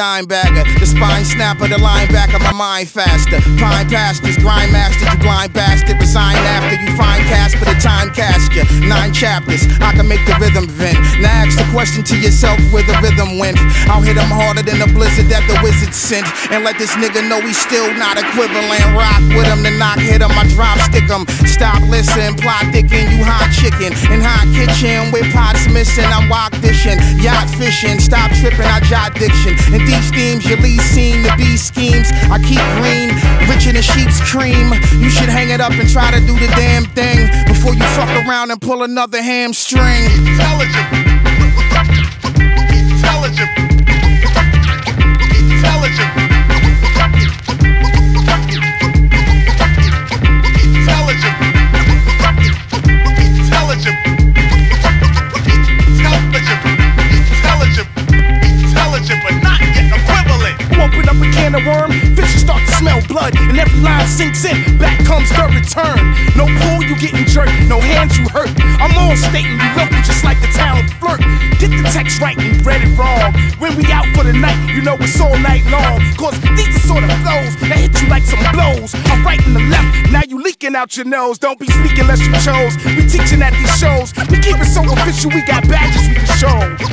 dime bagger. The spine snapper, the linebacker, my mind faster. Pine pastures, grind master, you blind bastard. Resign after you find Casper, the time you. Nine chapters, I can make the rhythm vent. Now ask the question to yourself where the rhythm went. I'll hit him harder than the blizzard that the wizard sent. And let this nigga know he's still not equivalent. Rock with him, the knock hit him, I drop stick him. Stop listening, plot dicking, you hot chicken. Hot kitchen with pots missing, I'm walk dishing. Yacht fishing, stop tripping, I jot diction. In deep schemes, your least seem to be schemes. I keep green, richer than sheep's cream. You should hang it up and try to do the damn thing before you fuck around and pull another hamstring. Intelligent. Of worm, fishes start to smell blood, and every line sinks in. Back comes the return. No pull, you getting jerked. No hands, you hurt. I'm all stating you local just like the town flirt. Get the text right and read it wrong. When we out for the night, you know it's all night long. Cause these are sort of flows that hit you like some blows. I'm right in the left, now you leaking out your nose. Don't be speaking unless you chose. We teaching at these shows. We keep it so official, we got badges we can show.